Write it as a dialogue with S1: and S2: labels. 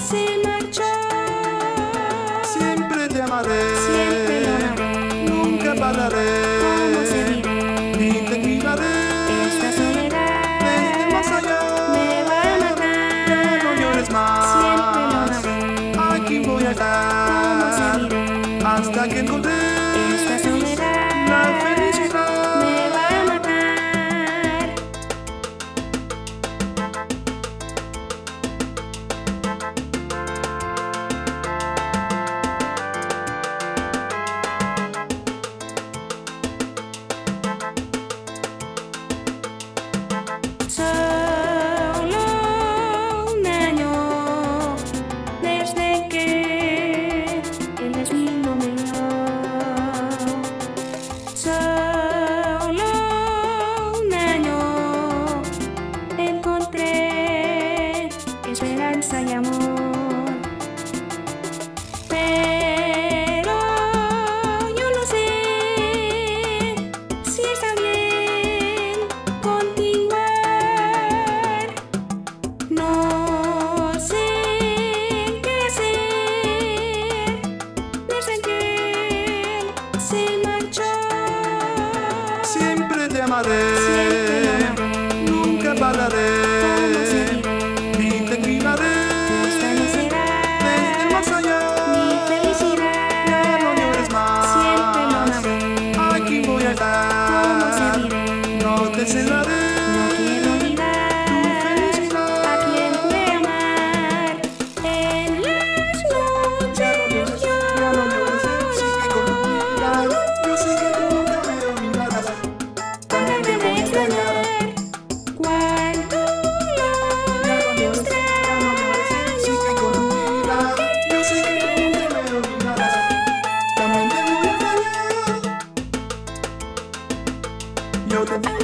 S1: se marchó.
S2: Siempre te amaré.
S1: Siempre amaré.
S2: Nunca pararé. Ni te cuidaré.
S1: Esta soledad
S2: Desde más allá.
S1: me va a matar.
S2: No llores más.
S1: Siempre lo amaré.
S2: Aquí voy a
S1: ¿Cómo
S2: estar.
S1: seguiré?
S2: Hasta que encontré
S1: esperanza y
S2: amor. Pero
S1: yo no sé si está bien continuar. No sé qué hacer desde que se marchó. Siempre te amaré. Siempre know the